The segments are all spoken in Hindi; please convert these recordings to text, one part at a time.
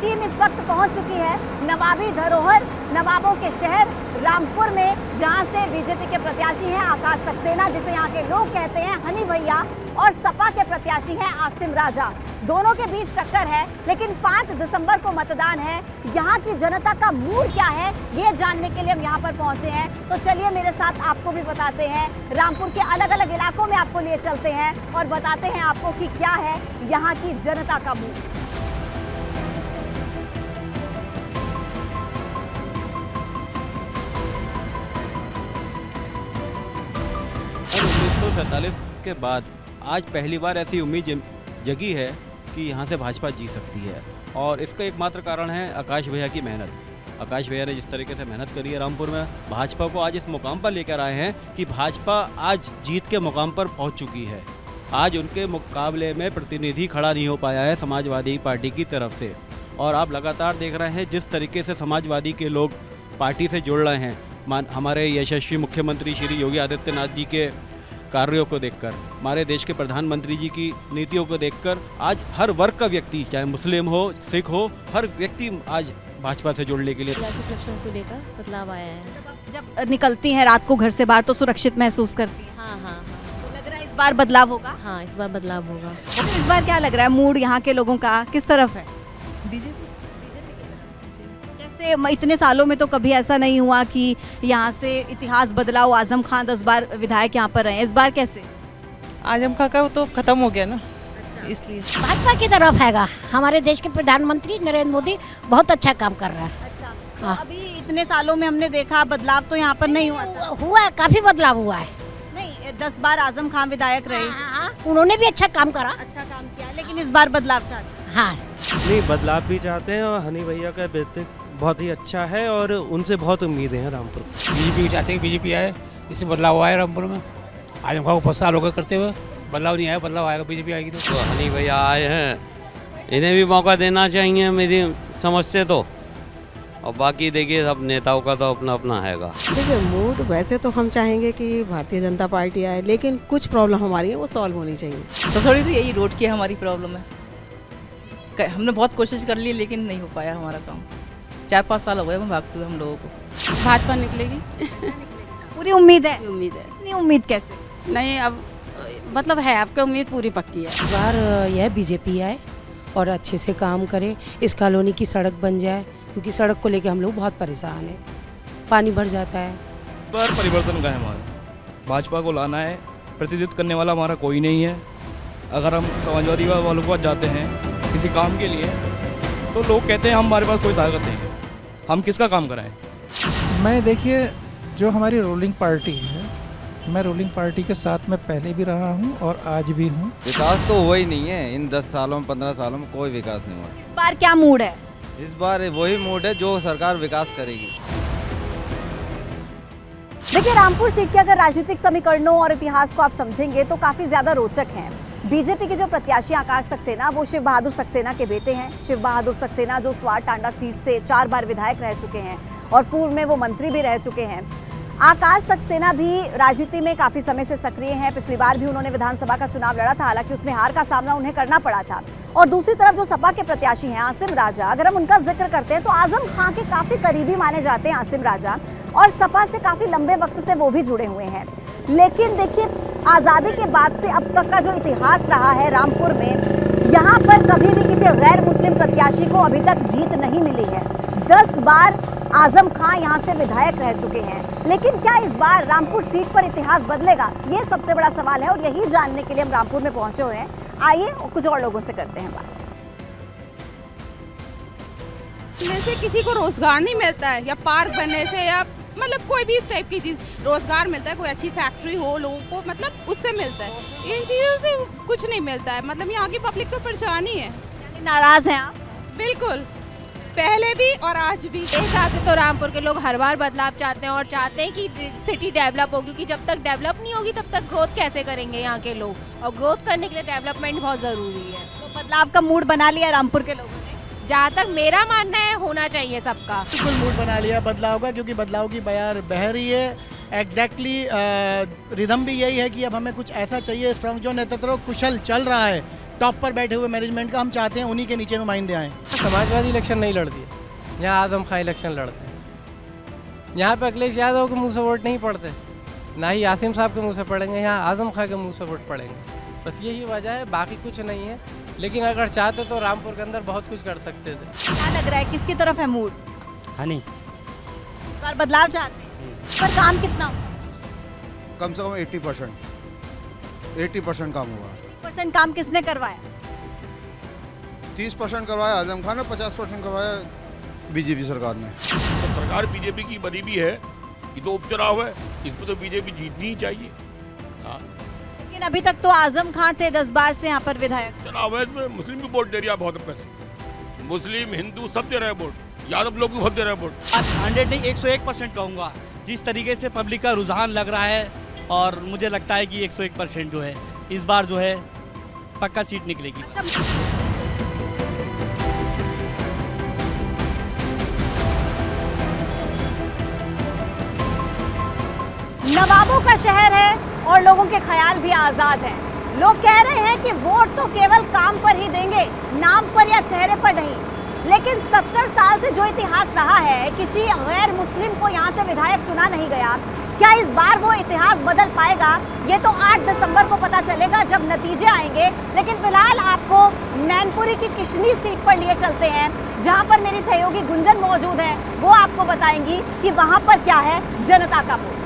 टीम इस वक्त पहुँच चुकी है नवाबी धरोहर, नवाबों के शहर रामपुर में, जहाँ से बीजेपी के प्रत्याशी हैं आकाश सक्सेना, जिसे यहाँ के लोग कहते हैं हनी भैया, और सपा के प्रत्याशी हैं आसिम राजा। दोनों के बीच टक्कर है, लेकिन 5 दिसंबर को मतदान है। यहाँ की जनता का मूड क्या है, ये जानने के लिए हम यहाँ पर पहुँचे हैं। तो चलिए मेरे साथ आपको भी बताते हैं। रामपुर के अलग अलग इलाकों में आपको लिए चलते हैं और बताते हैं आपको कि क्या है यहाँ की जनता का मूड। उन्नीस के बाद आज पहली बार ऐसी उम्मीद जगी है कि यहाँ से भाजपा जीत सकती है। और इसका एकमात्र कारण है आकाश भैया की मेहनत। आकाश भैया ने जिस तरीके से मेहनत करी है रामपुर में, भाजपा को आज इस मुकाम पर लेकर आए हैं कि भाजपा आज जीत के मुकाम पर पहुँच चुकी है। आज उनके मुकाबले में प्रतिनिधि खड़ा नहीं हो पाया है समाजवादी पार्टी की तरफ़ से। और आप लगातार देख रहे हैं जिस तरीके से समाजवादी के लोग पार्टी से जुड़ रहे हैं। मान हमारे यशस्वी मुख्यमंत्री श्री योगी आदित्यनाथ जी के कार्यों को देखकर हमारे देश के प्रधानमंत्री जी की नीतियों को देखकर आज हर वर्ग का व्यक्ति चाहे मुस्लिम हो सिख हो हर व्यक्ति आज भाजपा से जुड़ने के लिए सुरक्षा को लेकर बदलाव आया है। जब निकलती हैं रात को घर से बाहर तो सुरक्षित महसूस करती हैं? हाँ हाँ हाँ। तो लग रहा है इस बार बदलाव होगा? हाँ इस बार बदलाव होगा। तो इस बार क्या लग रहा है? मूड यहाँ के लोगों का किस तरफ़ है? बीजेपी? म- इतने सालों में तो कभी ऐसा नहीं हुआ कि यहाँ से इतिहास बदला हो आज़म खान दस बार विधायक यहाँ पर रहे इस बार कैसे? आज़म खान का वो तो खत्म हो गया ना इसलिए। भाजपा की तरफ़ हैगा। हमारे देश के प्रधानमंत्री नरेंद्र मोदी बहुत अच्छा काम कर रहा है। अच्छा। तो हाँ। अभी इतने सालों में हमने देखा बदलाव तो यहाँ पर नहीं हुआ था? हुआ है काफ़ी बदलाव हुआ है। नहीं दस बार आज़म खान विधायक रहे। हाँ, हाँ, उन्होंने भी अच्छा काम करा। अच्छा काम किया लेकिन इस बार बदलाव चाहते हैं? हाँ। नहीं बदलाव भी चाहते हैं और हनी भैया का व्यक्तित्व बहुत ही अच्छा है और उनसे बहुत उम्मीदें हैं रामपुर बीजेपी चाहते हैं कि बीजेपी आए इससे बदलाव हुआ है रामपुर में। आज़म खां को पाँच साल हो गए करते हुए बदलाव नहीं आया बदलाव आएगा बीजेपी आएगी तो। तो हनी भैया आए हैं। इन्हें भी मौका देना चाहिए मेरी समझ से तो। और बाकी देखिए सब नेताओं का तो अपना अपना हैगा। देखिए मूड वैसे तो हम चाहेंगे कि भारतीय जनता पार्टी आए लेकिन कुछ प्रॉब्लम हमारी है वो सॉल्व होनी चाहिए। सबसे बड़ी तो यही रोड की हमारी प्रॉब्लम है। हमने बहुत कोशिश कर ली लेकिन नहीं हो पाया हमारा काम। चार पाँच साल हो गए हम भागते हुए हम लोगों को। भाजपा निकलेगी? पूरी उम्मीद है? उम्मीद है। नहीं उम्मीद कैसे? नहीं अब मतलब है आपकी उम्मीद पूरी पक्की है। बार यह बीजेपी आए और अच्छे से काम करे इस कॉलोनी की सड़क बन जाए क्योंकि सड़क को लेकर हम लोग बहुत परेशान हैं। पानी भर जाता है। बार परिवर्तन का है हमारा। भाजपा को लाना है प्रतिनिधित्व करने वाला हमारा कोई नहीं है। अगर हम समाजवादी वालों के पास जाते हैं किसी काम के लिए तो लोग कहते हैं हम हमारे पास कोई ताकत है हम किसका काम कराएँ मैं देखिए जो हमारी रूलिंग पार्टी है मैं रूलिंग पार्टी के साथ में पहले भी रहा हूँ और आज भी हूँ। विकास तो हुआ ही नहीं है। इन दस सालों में पंद्रह सालों में कोई विकास नहीं हुआ। इस बार क्या मूड है? इस बार वही मूड है जो सरकार विकास करेगी। देखिए रामपुर सीट के अगर राजनीतिक समीकरणों और इतिहास को आप समझेंगे तो काफ़ी ज़्यादा रोचक हैं। बीजेपी के जो प्रत्याशी आकाश सक्सेना, वो शिव बहादुर सक्सेना के बेटे हैं। शिव बहादुर सक्सेना जो स्वार टांडा सीट से चार बार विधायक रह चुके हैं और पूर्व में वो मंत्री भी रह चुके हैं। आकाश सक्सेना भी राजनीति में काफ़ी समय से सक्रिय हैं। पिछली बार भी उन्होंने विधानसभा का चुनाव लड़ा था, हालाँकि उसमें हार का सामना उन्हें करना पड़ा था। और दूसरी तरफ़ जो सपा के प्रत्याशी हैं आसिम राजा, अगर हम उनका ज़िक्र करते हैं तो आज़म खां के काफ़ी करीबी माने जाते हैं आसिम राजा। और सपा से काफ़ी लंबे वक्त से वो भी जुड़े हुए हैं। लेकिन देखिए, आज़ादी के बाद से अब तक का जो इतिहास रहा है रामपुर में, यहाँ पर कभी भी किसी गैर मुस्लिम प्रत्याशी को अभी तक जीत नहीं मिली है। दस बार आज़म खां यहाँ से विधायक रह चुके हैं। लेकिन क्या इस बार रामपुर सीट पर इतिहास बदलेगा? ये सबसे बड़ा सवाल है और यही जानने के लिए हम रामपुर में पहुँचे हुए हैं। आइए, कुछ और लोगों से करते हैं बात। जैसे किसी को रोज़गार नहीं मिलता है, या पार्क बनने से, या मतलब कोई भी इस टाइप की चीज़ रोज़गार मिलता है कोई अच्छी फैक्ट्री हो लोगों को मतलब उससे मिलता है। इन चीज़ों से कुछ नहीं मिलता है मतलब यहाँ की पब्लिक तो परेशानी है नाराज़ हैं आप? बिल्कुल। पहले भी और आज भी। एक हिसाब से तो रामपुर के लोग हर बार बदलाव चाहते हैं और चाहते हैं कि सिटी डेवलप हो क्योंकि जब तक डेवलप नहीं होगी तब तक ग्रोथ कैसे करेंगे यहाँ के लोग? और ग्रोथ करने के लिए डेवलपमेंट बहुत ज़रूरी है। तो बदलाव का मूड बना लिया रामपुर के लोगों जहाँ तक मेरा मानना है होना चाहिए सबका। बिल्कुल मूड बना लिया बदलाव का क्योंकि बदलाव की बयार बह रही है। एग्जैक्टली रिदम भी यही है कि अब हमें कुछ ऐसा चाहिए स्ट्रॉन्ग जो नेतृत्व कुशल चल रहा है। टॉप पर बैठे हुए मैनेजमेंट का हम चाहते हैं उन्हीं के नीचे नुमाइंदे आए। समाजवादी इलेक्शन नहीं लड़ती। है यहाँ आज़म खां इलेक्शन लड़ते हैं। यहाँ पे अखिलेश यादव के मुँह से वोट नहीं पड़ते। ना ही यासिम साहब के मुँह से पड़ेंगे यहाँ आज़म खां के मुँह से वोट पड़ेंगे। बस यही वजह है बाकी कुछ नहीं है। लेकिन अगर चाहते तो रामपुर के अंदर बहुत कुछ कर सकते थे। क्या लग रहा है किसकी तरफ़ है मूड हनी बार बदलाव चाहते हैं। पर काम कितना हुआ कम से कम 80 परसेंट। एट्टी परसेंट काम हुआ परसेंट काम किसने करवाया? 30 परसेंट करवाया आज़म खान ने 50 परसेंट करवाया बीजेपी सरकार ने। तो सरकार बीजेपी की बनी भी है ये तो उपचुनाव है इसमें तो बीजेपी जीतनी ही चाहिए। हाँ। लेकिन अभी तक तो आज़म खान थे दस बार से यहाँ पर विधायक। है इसमें मुस्लिम भी वोट दे रही है बहुत पैसे मुस्लिम हिंदू सब दे रहे हैं वोट। यादव लोग भी बहुत दे रहे हैं वोट। हंड्रेड नहीं एक सौ एक परसेंट कहूँगा। जिस तरीके से पब्लिक का रुझान लग रहा है और मुझे लगता है कि एक सौ एक परसेंट जो है इस बार जो है पक्का सीट निकलेगी। नवाबों का शहर है और लोगों के ख्याल भी आज़ाद हैं। लोग कह रहे हैं कि वोट तो केवल काम पर ही देंगे, नाम पर या चेहरे पर नहीं। लेकिन 70 साल से जो इतिहास रहा है, किसी गैर मुस्लिम को यहाँ से विधायक चुना नहीं गया। क्या इस बार वो इतिहास बदल पाएगा? ये तो 8 दिसंबर को पता चलेगा जब नतीजे आएँगे। लेकिन फ़िलहाल आपको मैनपुरी की किशनी सीट पर लिए चलते हैं, जहाँ पर मेरी सहयोगी गुंजन मौजूद है। वो आपको बताएँगी कि वहाँ पर क्या है जनता का वोट।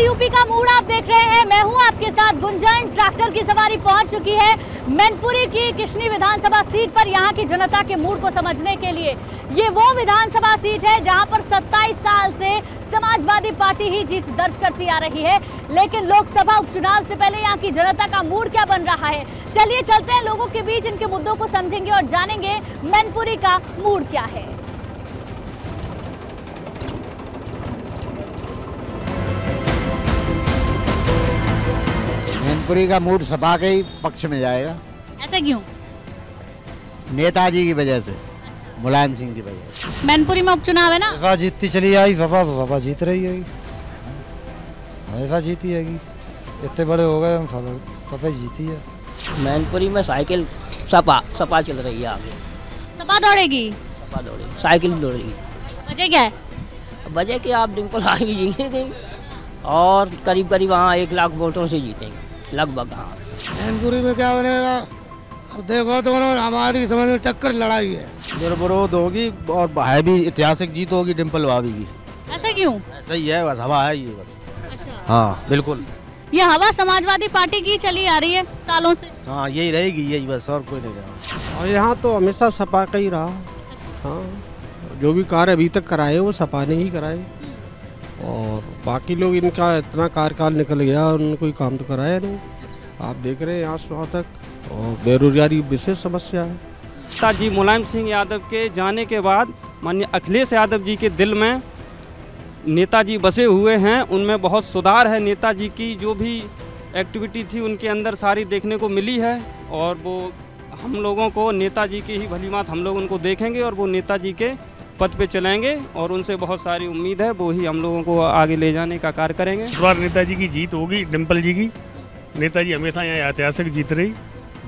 यूपी का मूड आप देख रहे हैं। मैं हूँ आपके साथ गुंजन। ट्रैक्टर की सवारी पहुँच चुकी है। मैनपुरी की किशनी विधानसभा सीट पर यहाँ की जनता के मूड को समझने के लिए। ये वो विधानसभा सीट है जहाँ पर 27 साल से समाजवादी पार्टी ही जीत दर्ज करती आ रही है। लेकिन लोकसभा उपचुनाव से पहले यहाँ की जनता का मूड क्या बन रहा है? चलिए चलते हैं लोगों के बीच। इनके मुद्दों को समझेंगे और जानेंगे मैनपुरी का मूड क्या है। मैनपुरी का मूड सपा के ही पक्ष में जाएगा। ऐसा क्यों? नेताजी की वजह से मुलायम सिंह की वजह से। मैनपुरी में उपचुनाव है ना? सपा जीतती चली आई सपा तो सपा जीत रही है। हमेशा जीती है इतने बड़े हो गए हम सपा सपा जीती है। मैनपुरी में साइकिल सपा सपा चल रही है आगे। सपा दौड़ेगी? सपा दौड़ेगी साइकिल दौड़ेगी। वजह क्या है? वजह कि आप डिम्पल आगे जीतेंगे। और करीब करीब हाँ एक लाख वोटों से जीतेंगे। लगभग हाँ। मैनपुरी में क्या बनेगा? अब देखो तो हमारी समझ में टक्कर लड़ाई है। दुर्विरोध होगी और है भी ऐतिहासिक जीत होगी डिम्पल भाभी की। ऐसा क्यों? ऐसा ही है बस हवा है ये बस। अच्छा। हाँ बिल्कुल। ये हवा समाजवादी पार्टी की चली आ रही है सालों से। हाँ यही रहेगी यही बस और कोई नहीं रहा और यहाँ तो हमेशा सपा का ही रहा। अच्छा। हाँ जो भी कार्य अभी तक कराए वो सपा ने ही कराए। और बाकी लोग इनका इतना कार्यकाल निकल गया उन्होंने कोई काम तो कराया नहीं। आप देख रहे हैं यहाँ सुबह तक और बेरोजगारी विशेष समस्या है। नेताजी मुलायम सिंह यादव के जाने के बाद माननीय अखिलेश यादव जी के दिल में नेताजी बसे हुए हैं। उनमें बहुत सुधार है। नेताजी की जो भी एक्टिविटी थी उनके अंदर सारी देखने को मिली है और वो हम लोगों को नेताजी की ही भली बात हम लोग उनको देखेंगे और वो नेताजी के पद पे चलेंगे और उनसे बहुत सारी उम्मीद है वो ही हम लोगों को आगे ले जाने का कार्य करेंगे। इस बार नेताजी की जीत होगी डिम्पल जी की। नेताजी हमेशा यहाँ ऐतिहासिक जीत रही।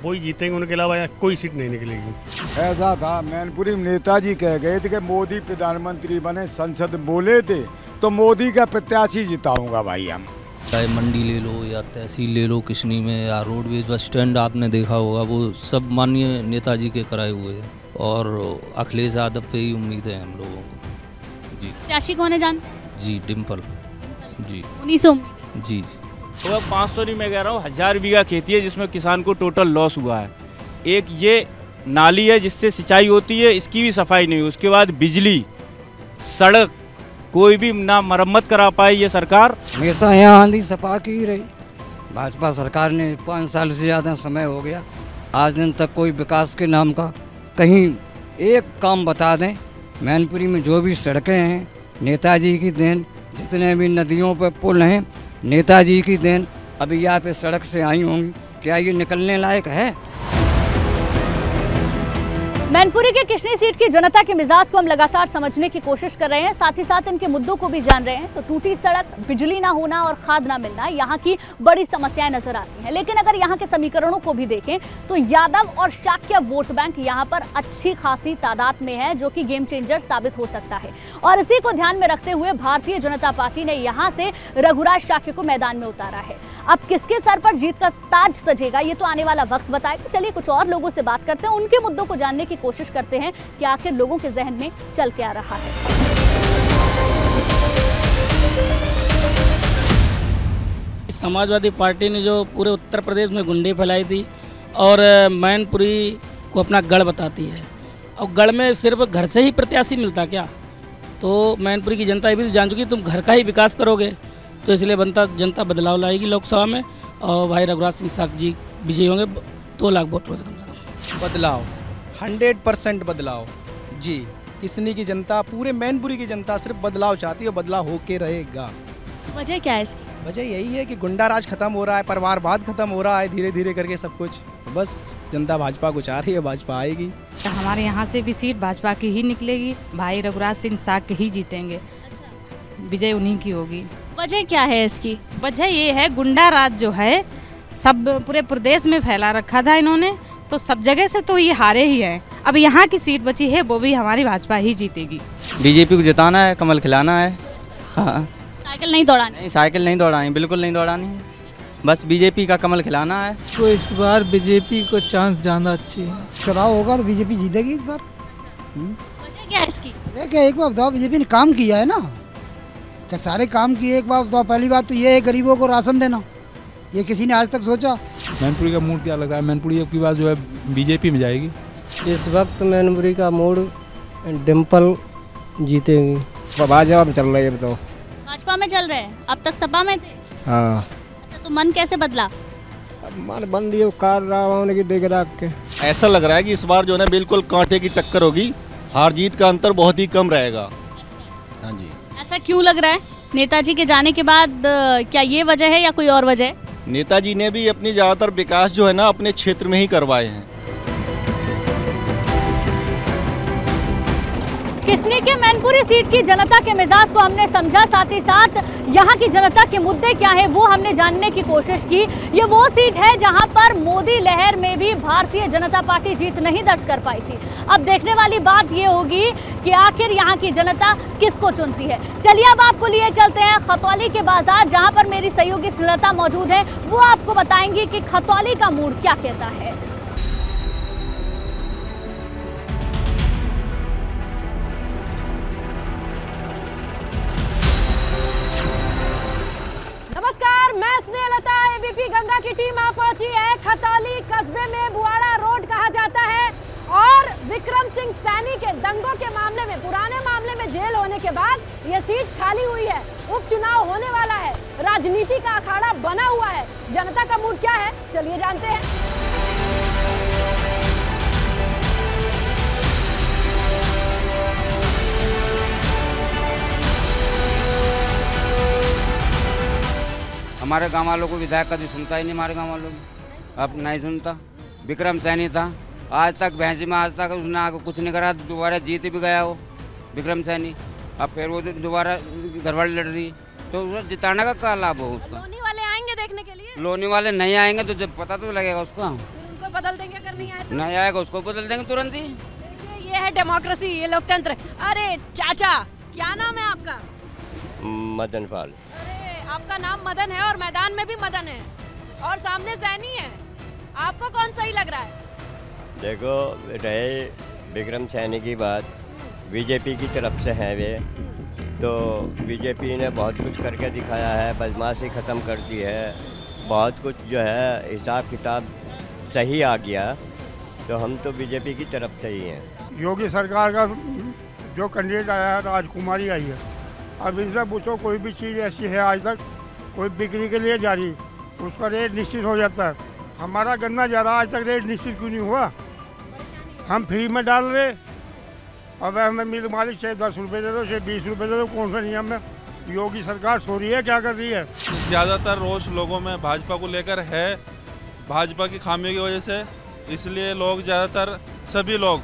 वही जीतेंगे उनके अलावा यहाँ कोई सीट नहीं निकलेगी। ऐसा था मैनपुरी में नेताजी कह गए थे कि मोदी प्रधानमंत्री बने संसद बोले थे तो मोदी का प्रत्याशी जिताऊँगा भाई हम। चाहे मंडी ले लो या तहसील ले लो किशनी में या रोडवेज़ बस स्टैंड आपने देखा होगा वो सब माननीय नेताजी के कराए हुए हैं। और अखिलेश यादव पे ही उम्मीद है हम लोगों को। जी। प्रत्याशी कौन है जानते हैं जी डिम्पल जी। उन्हीं से उम्मीद जी। तो पाँच सौ नहीं मैं कह रहा हूँ हज़ार बीघा खेती है जिसमें किसान को टोटल लॉस हुआ है। एक ये नाली है जिससे सिंचाई होती है इसकी भी सफ़ाई नहीं हुई। उसके बाद बिजली सड़क कोई भी ना मरम्मत करा पाई ये सरकार। हमेशा यहाँ आंधी सपा की ही रही। भाजपा सरकार ने पाँच साल से ज़्यादा समय हो गया। आज दिन तक कोई विकास के नाम का कहीं एक काम बता दें, मैनपुरी में जो भी सड़कें हैं, नेताजी की देन, जितने भी नदियों पर पुल हैं, नेताजी की देन, अभी यहाँ पे सड़क से आई होंगी। क्या ये निकलने लायक है? मैनपुरी के किशनी सीट की जनता के मिजाज को हम लगातार समझने की कोशिश कर रहे हैं, साथ ही साथ इनके मुद्दों को भी जान रहे हैं। तो टूटी सड़क, बिजली ना होना और खाद ना मिलना, यहाँ की बड़ी समस्याएँ नज़र आती हैं। लेकिन अगर यहाँ के समीकरणों को भी देखें तो यादव और शाक्य वोट बैंक यहाँ पर अच्छी खासी तादाद में है, जो कि गेम चेंजर साबित हो सकता है। और इसी को ध्यान में रखते हुए भारतीय जनता पार्टी ने यहाँ से रघुराज शाक्य को मैदान में उतारा है। अब किसके सर पर जीत का ताज सजेगा? ये तो आने वाला वक्त बताएगा। चलिए, कुछ और लोगों से बात करते हैं। उनके मुद्दों को जानने की कोशिश करते हैं कि आखिर लोगों के जहन में चल के आ रहा है। समाजवादी पार्टी ने जो पूरे उत्तर प्रदेश में गुंडी फैलाई थी और मैनपुरी को अपना गढ़ बताती है। और गढ़ में सिर्फ़ घर से ही प्रत्याशी मिलता क्या? तो मैनपुरी की जनता ये भी तो जान चुकी तुम घर का ही विकास करोगे। तो इसलिए बनता जनता बदलाव लाएगी लोकसभा में और भाई रघुराज सिंह साख जी विजयी होंगे दो लाख वोट कम से कम। बदलाव हंड्रेड परसेंट बदलाव। जी किसनी की जनता पूरे मैनपुरी की जनता सिर्फ़ बदलाव चाहती है बदलाव होके रहेगा। वजह क्या है इसकी? वजह यही है कि गुंडा राज खत्म हो रहा है परिवारवाद खत्म हो रहा है धीरे धीरे करके सब कुछ। बस जनता भाजपा को चाह रही है भाजपा आएगी। हमारे यहाँ से भी सीट भाजपा की ही निकलेगी भाई रघुराज सिंह साग ही जीतेंगे। विजय उन्हीं की होगी। वजह क्या है इसकी? वजह ये है गुंडा राज जो है सब पूरे प्रदेश में फैला रखा था इन्होंने तो सब जगह से तो ये हारे ही हैं। अब यहाँ की सीट बची है वो भी हमारी भाजपा ही जीतेगी। बीजेपी को जिताना है कमल खिलाना है। हाँ। साइकिल नहीं दौड़ानी। नहीं साइकिल नहीं दौड़ानी बिल्कुल नहीं दौड़ानी है। बस बीजेपी का कमल खिलाना है। तो इस बार बीजेपी को चांस ज़्यादा अच्छी है। चुनाव होगा तो बीजेपी जीतेगी इस बार। क्या इसकी? क्या एक बार बताओ बीजेपी ने काम किया है ना? क्या सारे काम किए एक बार बताओ पहली बात तो ये है गरीबों को राशन देना। ये किसी ने आज तक सोचा? मैनपुरी का मूड क्या लग रहा है? मैनपुरी अब की बार जो है बीजेपी में जाएगी। इस वक्त मैनपुरी का मूड डिम्पल जीतेगी। भाजपा में चल रही है बताओ। भाजपा में चल रहे हैं? अब तक सपा में थे? हाँ। अच्छा तो मन कैसे बदला? मन बंदी कार रहा होने की देख रख के। ऐसा लग रहा है कि इस बार जो है बिल्कुल कांटे की टक्कर होगी। हार जीत का अंतर बहुत ही कम रहेगा। हाँ जी। ऐसा क्यों लग रहा है? नेताजी के जाने के बाद क्या ये वजह है या कोई और वजह है? नेताजी ने भी अपनी ज़्यादातर विकास जो है ना, अपने क्षेत्र में ही करवाए हैं। के मैनपुरी सीट की जनता के मिजाज को हमने समझा, साथ ही साथ यहाँ की जनता के मुद्दे क्या है, वो हमने जानने की कोशिश की। ये वो सीट है जहाँ पर मोदी लहर में भी भारतीय जनता पार्टी जीत नहीं दर्ज कर पाई थी। अब देखने वाली बात ये होगी कि आखिर यहाँ की जनता किसको चुनती है। चलिए, अब आपको लिए चलते हैं खतौली के बाज़ार, जहाँ पर मेरी सहयोगी स्नेहता मौजूद है। वो आपको बताएँगी कि खतौली का मूड क्या कहता है। की टीम आ पहुँची है। खतौली कस्बे में बुआड़ा रोड कहा जाता है और विक्रम सिंह सैनी के दंगों के मामले में, पुराने मामले में जेल होने के बाद ये सीट खाली हुई है। उपचुनाव होने वाला है। राजनीति का अखाड़ा बना हुआ है। जनता का मूड क्या है? चलिए जानते हैं। हमारे गाँव वालों को विधायक कभी सुनता ही नहीं हमारे गाँव वालों को अब नहीं सुनता। विक्रम सैनी था। आज तक भैंसी में आज तक उसने आगे कुछ नहीं करा दोबारा जीत भी गया वो विक्रम सैनी। अब फिर वो दोबारा घरवाली लड़ रही तो उसे जिताने का क्या लाभ हो उसका? लोनी वाले आएँगे देखने के लिए? लोनी वाले नहीं आएँगे तो जब पता तो लगेगा उसको। फिर उनको बदल देंगे अगर नहीं आए तो? नहीं आएगा उसको बदल देंगे तुरंत ही। ये है डेमोक्रेसी ये लोकतंत्र। अरे चाचा क्या नाम है आपका? मदन पाल। आपका नाम मदन है और मैदान में भी मदन है। और सामने सैनी है। आपको कौन सही लग रहा है? देखो रहे विक्रम सैनी की बात बीजेपी की तरफ़ से है वे। तो बीजेपी ने बहुत कुछ करके दिखाया है बदमाशी ख़त्म कर दी है। बहुत कुछ जो है हिसाब किताब सही आ गया। तो हम तो बीजेपी की तरफ़ से ही हैं। योगी सरकार का जो कैंडिडेट आया है राजकुमारी आई है। अब इनसे पूछो, कोई भी चीज़ ऐसी है आज तक, कोई बिक्री के लिए जा रही, उसका रेट निश्चित हो जाता है। हमारा गन्ना जा रहा, आज तक रेट निश्चित क्यों नहीं हुआ? हम फ्री में डाल रहे। अब हमें मिल मालिक चाहे दस रुपये दे दो, चाहे बीस रुपये दे दो, कौन सा नियम है? योगी सरकार सो रही है, क्या कर रही है? ज़्यादातर रोष लोगों में भाजपा को लेकर है। भाजपा की खामियों की वजह से, इसलिए लोग ज़्यादातर, सभी लोग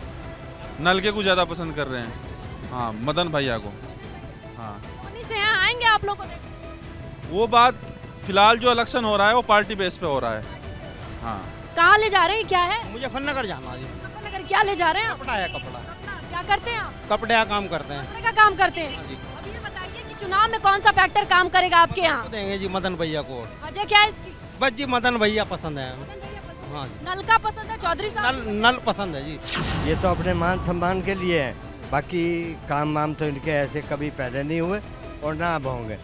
नलके को ज़्यादा पसंद कर रहे हैं। हाँ मदन भैया को। हाँ। आएँगे आप लोग को वो बात फ़िलहाल जो इलेक्शन हो रहा है वो पार्टी बेस पे हो रहा है। हाँ। कहाँ ले जा रहे हैं? क्या है? मुजफ्फरनगर जाना जी। मुजफ्फरनगर क्या ले जा रहे हैं कपड़ा है कपड़ा। क्या करते हैं आप? कपड़े का काम करते हैं। कपड़े का काम करते हैं? अब ये बताइए कि चुनाव में कौन सा फैक्टर काम करेगा आपके यहाँ? देंगे जी मदन भैया को। वजह क्या है इसकी? बस जी मदन भैया पसंद है। हाँ। नल का पसंद है चौधरी साहब? नल नल पसंद है जी। ये तो अपने मान सम्मान के लिए है। बाकी काम वाम तो इनके ऐसे कभी पहले नहीं हुए। और ना अब होंगे।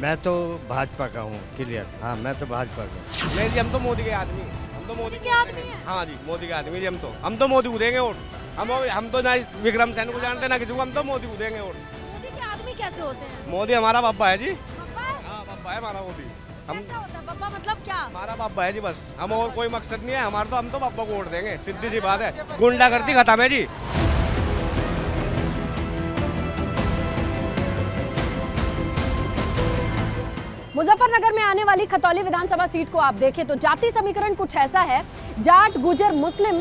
मैं तो भाजपा का हूँ क्लियर हाँ मैं तो भाजपा का हूँ। नहीं जी हम तो मोदी के आदमी हैं। हम तो मोदी के आदमी हैं? हाँ जी मोदी के आदमी जी हम तो। हम तो मोदी उदेंगे देंगे वोट हम हम तो ना विक्रम सैन को जानते ना किसी को हम तो मोदी उदेंगे देंगे वोट मोदी के आदमी कैसे होते हैं? मोदी हमारा बाबा है जी। पापा है? बाबा है हमारा मोदी। हम पापा मतलब क्या? हमारा बाबा है जी बस। हम और कोई मकसद नहीं है हमारा तो हम तो बाबा को वोट देंगे। सीधी सी बात है। गुंडागर्दी खत्म है जी। मुजफ्फरनगर में आने वाली खतौली विधानसभा सीट को आप देखें तो जाति समीकरण कुछ ऐसा है, जाट, गुजर, मुस्लिम,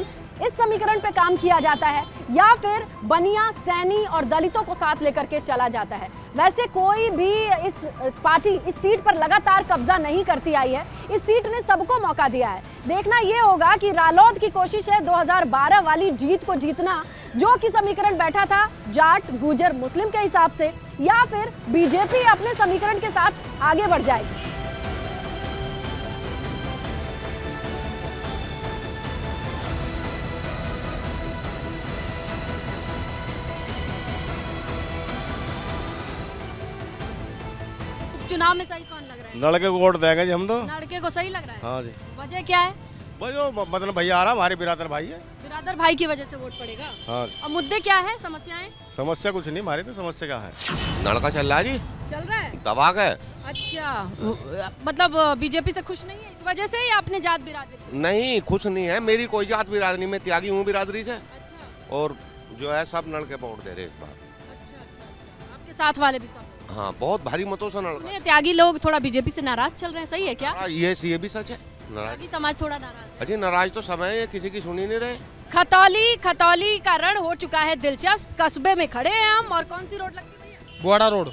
इस समीकरण पे काम किया जाता है, या फिर बनिया, सैनी और दलितों को साथ लेकर के चला जाता है। वैसे कोई भी इस पार्टी इस सीट पर लगातार कब्जा नहीं करती आई है। इस सीट ने सबको मौका दिया है। देखना ये होगा कि रालौद की कोशिश है 2012 वाली जीत को जीतना, जो कि समीकरण बैठा था जाट, गुजर, मुस्लिम के हिसाब से। या फिर बीजेपी अपने समीकरण के साथ आगे बढ़ जाएगी चुनाव में सही कौन लग रहा है? लड़के को वोट देंगे जी हम तो। लड़के को सही लग रहा है? हाँ जी। वजह क्या है? जो मदन भैया आ रहा हमारे बिरादर भाई है। बिरादर भाई की वजह से वोट पड़ेगा। हाँ। और मुद्दे क्या है? समस्याएँ? समस्या कुछ नहीं हमारी तो समस्या क्या है? लड़का चल रहा है जी। चल रहा है? दबा के। अच्छा मतलब बीजेपी से खुश नहीं है इस वजह से या अपने जात बिरादरी नहीं खुश नहीं है। मेरी कोई जात बिरादरी में त्यागी हूँ बिरादरी से। और जो है सब पे वोट दे रहे इस बार। आपके साथ वाले भी सब? हाँ बहुत भारी मतों से नहीं, त्यागी लोग थोड़ा बीजेपी से नाराज़ चल रहे हैं सही है क्या? हाँ, ये ये भी सच है। नाराज़। समाज थोड़ा नाराज़ अजी नाराज़ तो समय है किसी की सुनी नहीं रहे। खतौली खतौली का रण हो चुका है दिलचस्प। कस्बे में खड़े हैं हम और कौन सी रोड लगती है बुआड़ा रोड।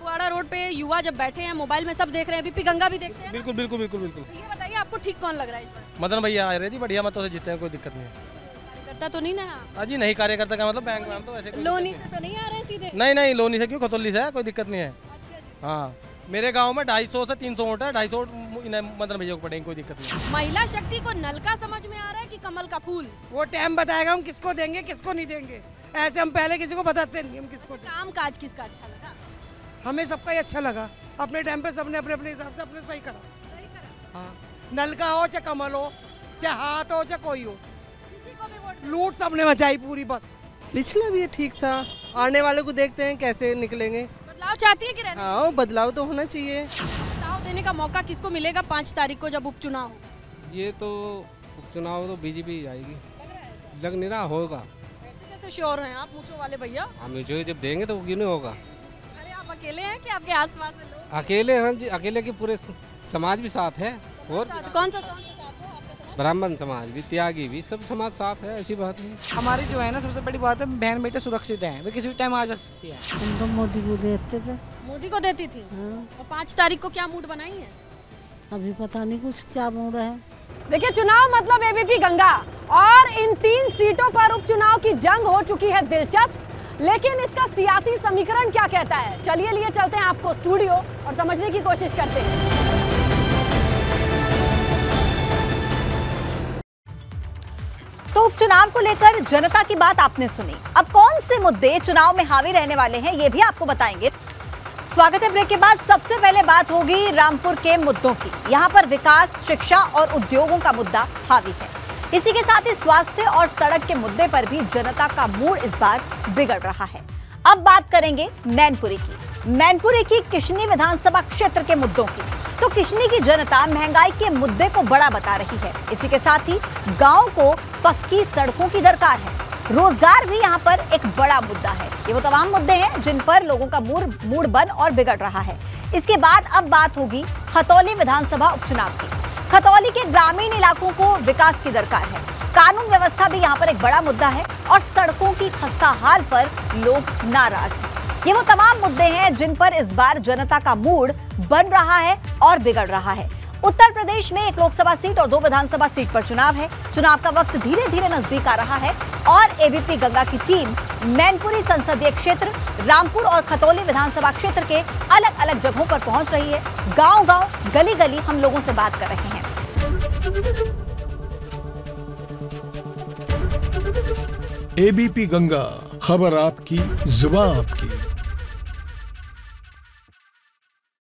बुआड़ा रोड पे युवा जब बैठे हैं मोबाइल में सब देख रहे हैं बीपी गंगा भी देखते हैं बिल्कुल बिल्कुल बिल्कुल बिल्कुल। तो ये बताइए आपको ठीक कौन लग रहा है इस पर मदन भैया आ रहे जी बढ़िया मतों से जीते हैं कोई दिक्कत नहीं है। करता तो नहीं ना अजी नहीं कार्यकर्ता का मतलब बैंक तो ऐसे लोनी से तो नहीं आ रहे सीधे? नहीं नहीं लोनी से क्यों? खतौली से है कोई दिक्कत नहीं है। हाँ मेरे गाँव में ढाई सौ से तीन सौ वोट है ढाई सौ मदन भैया को पड़ेंगे कोई दिक्कत नहीं महिला शक्ति को नलका समझ में आ रहा है? कमल का फूल। वो टाइम बताएगा हम किसको देंगे किसको नहीं देंगे। ऐसे हम पहले किसी को बताते नहीं हम किसको काम काज किसका अच्छा लगा? हमें सबका ही अच्छा लगा। अपने टाइम पे सबने अपने अपने हिसाब से अपने सही करा। हाँ। नल का हो चाहे कमल हो चाहे हाथ हो चाहे कोई हो। किसी को भी लूट सबने मचाई पूरी बस। पिछला भी ठीक था। आने वाले को देखते हैं कैसे निकलेंगे। बदलाव चाहती है कि रहने? हाँ बदलाव तो होना चाहिए। बदलाव देने का मौका किसको मिलेगा पाँच तारीख को जब उपचुनाव हो? ये तो उपचुनाव तो बीजेपी आएगी लग नहीं रहा होगा। ऐसे कैसे श्योर हैं? आप मूछो वाले भैया। हम जो जब देंगे तो क्यों नहीं होगा? अरे आप अकेले हैं कि आपके आसपास में लोग? अकेले हैं जी अकेले के पूरे समाज भी साथ है। और साथ- कौन सा कौन सा साथ है आपका समाज? ब्राह्मण समाज भी त्यागी भी सब समाज साथ है ऐसी बात नहीं। हमारी जो है ना सबसे बड़ी बात है बहन बेटे सुरक्षित हैं। वे किसी भी टाइम आ जा सकती है। हम तो मोदी को देते थे। मोदी को देती थी? और पाँच तारीख को क्या मूड बनाई है? अभी पता नहीं कुछ क्या मूड है। देखिए चुनाव मतलब एबीपी गंगा और इन तीन सीटों पर उपचुनाव की जंग हो चुकी है दिलचस्प। लेकिन इसका सियासी समीकरण क्या कहता है? चलिए लिए चलते हैं आपको स्टूडियो और समझने की कोशिश करते हैं। तो उपचुनाव को लेकर जनता की बात आपने सुनी। अब कौन से मुद्दे चुनाव में हावी रहने वाले हैं ये भी आपको बताएँगे। स्वागत है ब्रेक के बाद। सबसे पहले बात होगी रामपुर के मुद्दों की। यहाँ पर विकास, शिक्षा और उद्योगों का मुद्दा हावी है। इसी के साथ ही स्वास्थ्य और सड़क के मुद्दे पर भी जनता का मूड इस बार बिगड़ रहा है। अब बात करेंगे मैनपुरी की। मैनपुरी की किशनी विधानसभा क्षेत्र के मुद्दों की। तो किशनी की जनता महँगाई के मुद्दे को बड़ा बता रही है। इसी के साथ ही गाँव को पक्की सड़कों की दरकार है। रोज़गार भी यहाँ पर एक बड़ा मुद्दा है। ये वो तमाम मुद्दे हैं जिन पर लोगों का मूड मूड बन और बिगड़ रहा है। इसके बाद अब बात होगी खतौली विधानसभा उपचुनाव की। खतौली के ग्रामीण इलाकों को विकास की दरकार है। कानून व्यवस्था भी यहाँ पर एक बड़ा मुद्दा है और सड़कों की खस्ता हाल पर लोग नाराज़ हैं। ये वो तमाम मुद्दे हैं जिन पर इस बार जनता का मूड बन रहा है और बिगड़ रहा है। उत्तर प्रदेश में एक लोकसभा सीट और दो विधानसभा सीट पर चुनाव है। चुनाव का वक्त धीरे धीरे नज़दीक आ रहा है और एबीपी गंगा की टीम मैनपुरी संसदीय क्षेत्र, रामपुर और खतौली विधानसभा क्षेत्र के अलग अलग जगहों पर पहुँच रही है। गाँव गाँव गली गली हम लोगों से बात कर रहे हैं। एबीपी गंगा, खबर आपकी जुबा आपकी।